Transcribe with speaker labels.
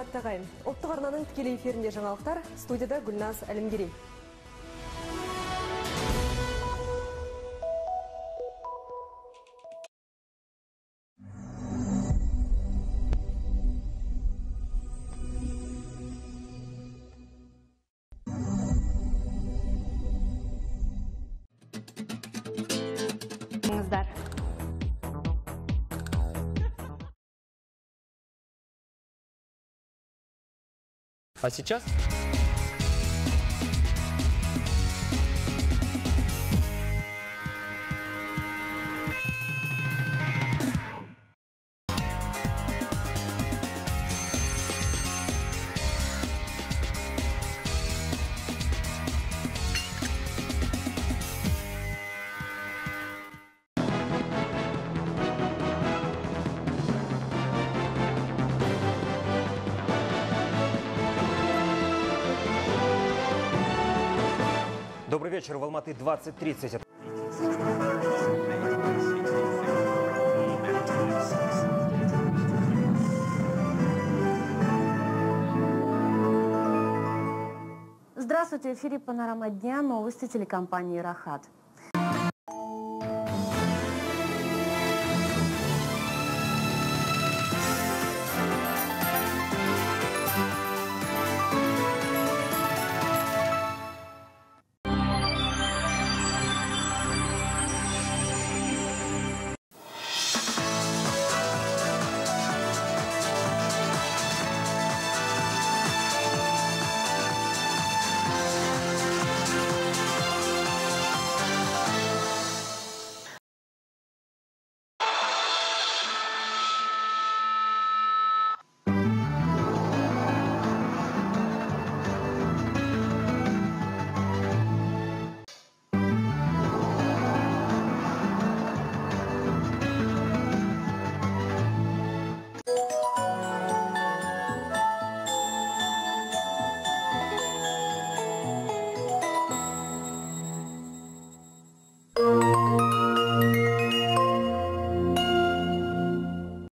Speaker 1: Құрметті ағайын, ұлттық арнаның тікелей эфирінде жаңалықтар, студияда Гүлназ Әлімгерей.
Speaker 2: А сейчас Добрый вечер. В Алматы 20.30.
Speaker 3: Здравствуйте, в эфире «Панорама дня», новости телекомпании «Рахат». Música